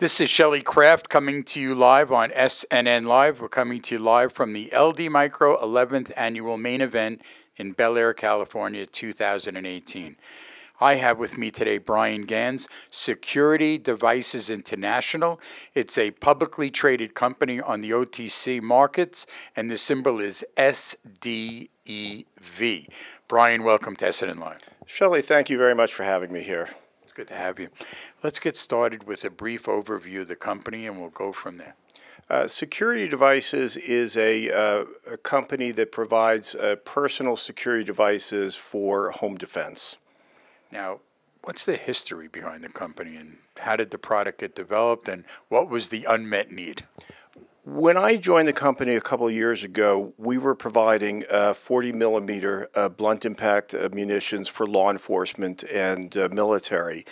This is Shelley Kraft coming to you live on SNN Live. We're coming to you live from the LD Micro 11th Annual Main Event in Bel Air, California, 2018. I have with me today Bryan Ganz, Security Devices International. It's a publicly traded company on the OTC markets, and the symbol is SDEV. Bryan, welcome to SNN Live. Shelley, thank you very much for having me here. Good to have you. Let's get started with a brief overview of the company, and we'll go from there. Uh, Security Devices is a, uh, a company that provides uh, personal security devices for home defense. Now, what's the history behind the company, and how did the product get developed, and what was the unmet need? When I joined the company a couple of years ago, we were providing uh, 40 millimeter uh, blunt impact uh, munitions for law enforcement and uh, military.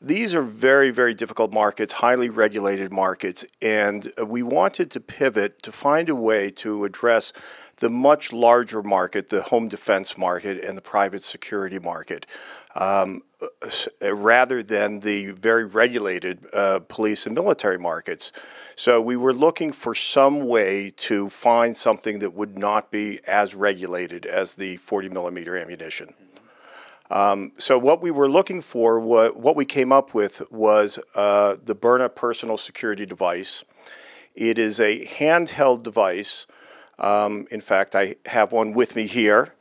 These are very, very difficult markets, highly regulated markets, and we wanted to pivot to find a way to address the much larger market, the home defense market and the private security market, um, rather than the very regulated uh, police and military markets. So we were looking for some way to find something that would not be as regulated as the 40 millimeter ammunition. Um, so what we were looking for, what, what we came up with was uh, the Byrna personal security device. It is a handheld device um, in fact, I have one with me here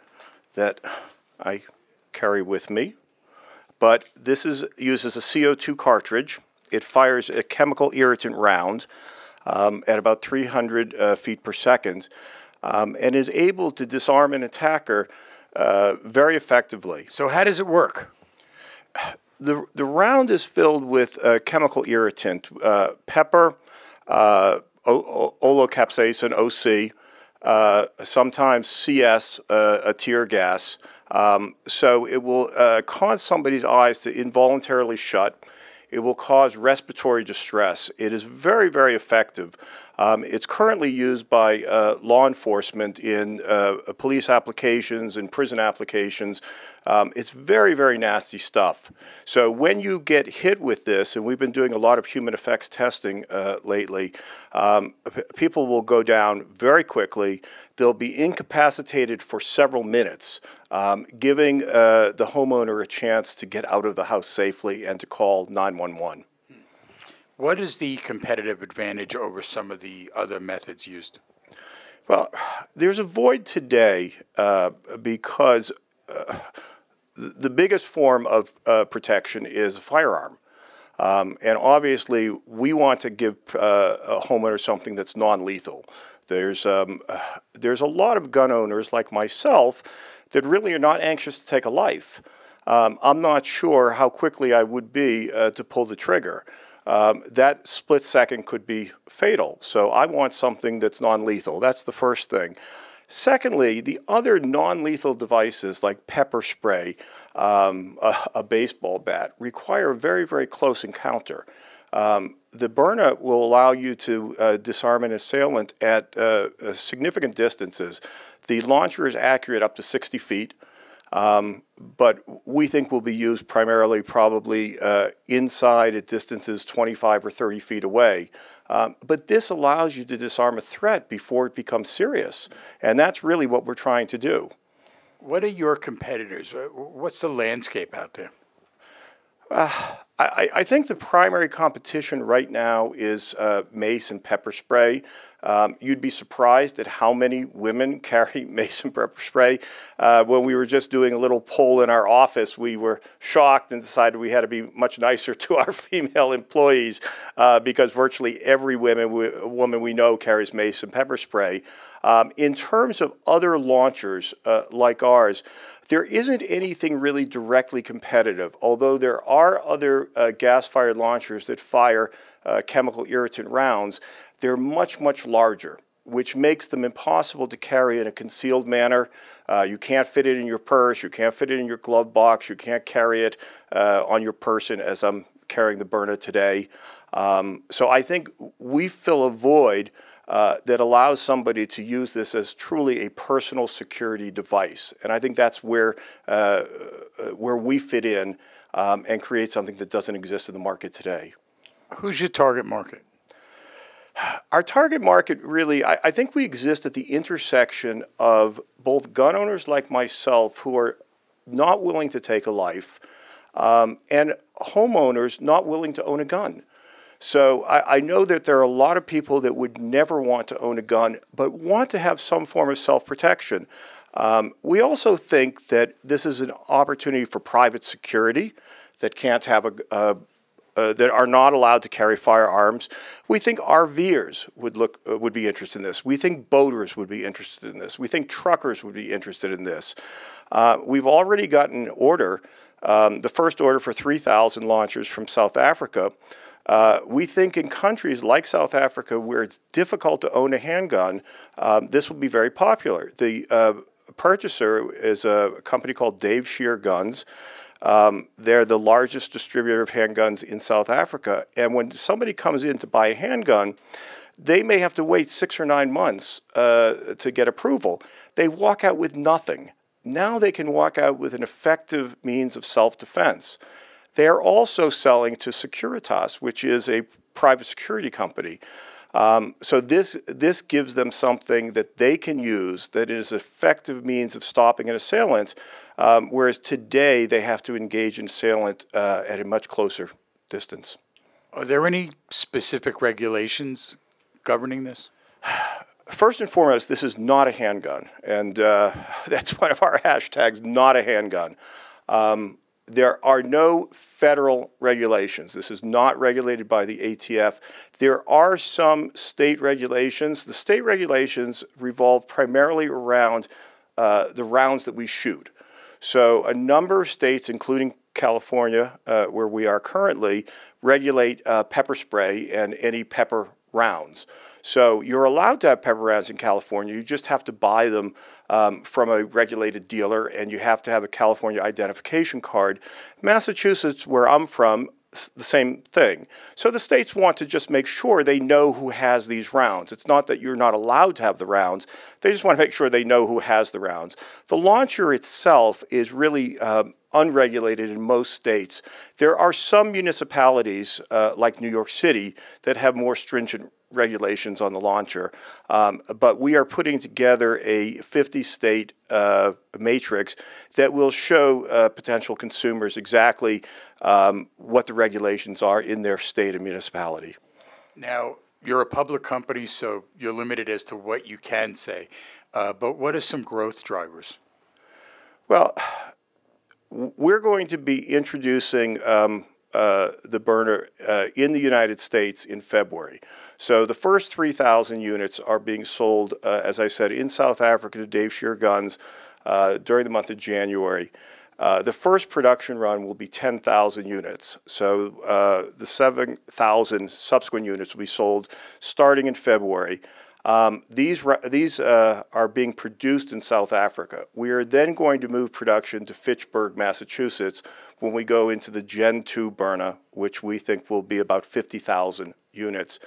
that I carry with me. But this is uses a CO2 cartridge. It fires a chemical irritant round um, at about 300 uh, feet per second um, and is able to disarm an attacker uh, very effectively. So how does it work? The, the round is filled with a chemical irritant, uh, pepper, uh, olocapsaicin, OC, uh, sometimes CS, uh, a tear gas. Um, so it will uh, cause somebody's eyes to involuntarily shut. It will cause respiratory distress. It is very, very effective. Um, it's currently used by uh, law enforcement in uh, police applications and prison applications. Um, it's very, very nasty stuff. So when you get hit with this, and we've been doing a lot of human effects testing uh, lately, um, people will go down very quickly. They'll be incapacitated for several minutes, um, giving uh, the homeowner a chance to get out of the house safely and to call 911. What is the competitive advantage over some of the other methods used? Well, there's a void today uh, because uh, the biggest form of uh, protection is a firearm. Um, and obviously, we want to give uh, a homeowner something that's non-lethal. There's, um, there's a lot of gun owners like myself that really are not anxious to take a life. Um, I'm not sure how quickly I would be uh, to pull the trigger. Um, that split second could be fatal. So I want something that's non-lethal. That's the first thing. Secondly, the other non-lethal devices like pepper spray, um, a, a, baseball bat, require a very, very close encounter. Um, the Byrna will allow you to uh, disarm an assailant at uh, uh, significant distances. The launcher is accurate up to 60 feet, um, but we think will be used primarily probably uh, inside at distances 25 or 30 feet away. Um, but this allows you to disarm a threat before it becomes serious, and that's really what we're trying to do. What are your competitors? Uh, what's the landscape out there? Uh, I, I, think the primary competition right now is uh, mace and pepper spray. Um, you'd be surprised at how many women carry mace and pepper spray. Uh, when we were just doing a little poll in our office, we were shocked and decided we had to be much nicer to our female employees uh, because virtually every woman we, woman we know carries mace and pepper spray. Um, in terms of other launchers uh, like ours, there isn't anything really directly competitive, although there are other uh, gas-fired launchers that fire uh, chemical irritant rounds. They're much, much larger, which makes them impossible to carry in a concealed manner. Uh, you can't fit it in your purse, you can't fit it in your glove box, you can't carry it uh, on your person as I'm carrying the Byrna today. Um, so I think we fill a void uh, that allows somebody to use this as truly a personal security device. And I think that's where, uh, uh, where we fit in um, and create something that doesn't exist in the market today. Who's your target market? Our target market really, I, I, think we exist at the intersection of both gun owners like myself who are not willing to take a life um, and homeowners not willing to own a gun. So I, I, know that there are a lot of people that would never want to own a gun but want to have some form of self protection. Um, we also think that this is an opportunity for private security that can't have a, uh, that are not allowed to carry firearms. We think RVers would look uh, would be interested in this. We think boaters would be interested in this. We think truckers would be interested in this. Uh, we've already gotten an order, um, the first order for 3,000 launchers from South Africa. Uh, we think in countries like South Africa, where it's difficult to own a handgun, um, this will be very popular. The uh, purchaser is a company called Dave Sheer Guns. Um, they're the largest distributor of handguns in South Africa. And when somebody comes in to buy a handgun, they may have to wait six or nine months uh, to get approval. They walk out with nothing. Now they can walk out with an effective means of self defense. They are also selling to Securitas, which is a private security company. Um, so this this gives them something that they can use that is effective means of stopping an assailant, um, whereas today they have to engage an assailant uh, at a much closer distance. Are there any specific regulations governing this? First and foremost, this is not a handgun, and uh, that's one of our hashtags, not a handgun. Um, there are no federal regulations. This is not regulated by the ATF. There are some state regulations. The state regulations revolve primarily around uh, the rounds that we shoot. So a number of states, including California, uh, where we are currently, regulate uh, pepper spray and any pepper rounds. So you're allowed to have pepper rounds in California. You just have to buy them um, from a regulated dealer, and you have to have a California identification card. Massachusetts, where I'm from, the same thing. So the states want to just make sure they know who has these rounds. It's not that you're not allowed to have the rounds. They just want to make sure they know who has the rounds. The launcher itself is really um, unregulated in most states. There are some municipalities, uh, like New York City, that have more stringent regulations on the launcher. Um, but we are putting together a 50 state uh, matrix that will show uh, potential consumers exactly um, what the regulations are in their state and municipality. Now, you're a public company, so you're limited as to what you can say. Uh, but what are some growth drivers? Well, we're going to be introducing um, uh, the Byrna uh, in the United States in February. So the first 3,000 units are being sold, uh, as I said, in South Africa to Dave Sheer Guns uh, during the month of January. Uh, the first production run will be 10,000 units. So uh, the 7,000 subsequent units will be sold starting in February. Um, these these uh, are being produced in South Africa. We are then going to move production to Fitchburg, Massachusetts, when we go into the Gen 2 Byrna, which we think will be about 50,000 units.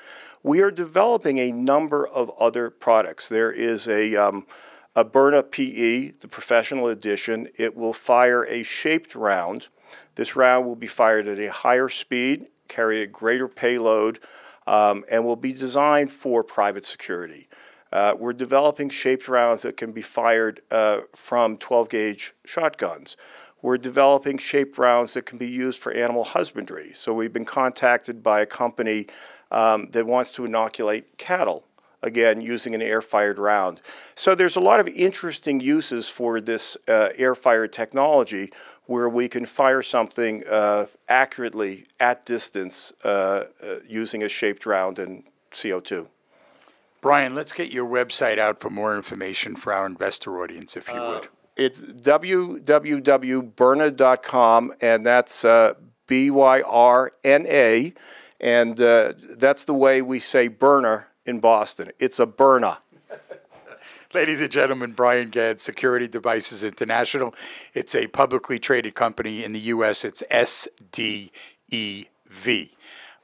We are developing a number of other products. There is a, um, a Byrna PE, the professional edition. It will fire a shaped round. This round will be fired at a higher speed, carry a greater payload, um, and will be designed for private security. Uh, we're developing shaped rounds that can be fired uh, from 12 gauge shotguns. We're developing shaped rounds that can be used for animal husbandry. So we've been contacted by a company um, that wants to inoculate cattle, again, using an air-fired round. So there's a lot of interesting uses for this uh, air-fired technology where we can fire something uh, accurately at distance uh, uh using a shaped round and CO2. Bryan, let's get your website out for more information for our investor audience, if you uh, would. It's www.byrna.com, and that's uh, B Y R N A, and uh, that's the way we say burner in Boston. It's a Byrna. Ladies and gentlemen, Bryan Ganz, Security Devices International. It's a publicly traded company in the U.S. It's SDEV.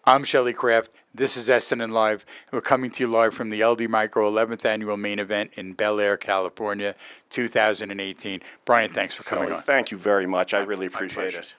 I'm Shelly Craft. This is SNN Live. We're coming to you live from the LD Micro 11th Annual Main Event in Bel Air, California, 2018. Bryan, thanks for coming on. Thank you very much. I really appreciate it.